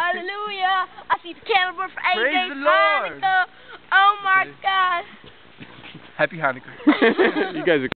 Hallelujah. I see the caliber for AJ Praise the Lord. Hanukkah. Oh my Okay. God. Happy Hanukkah. you guys are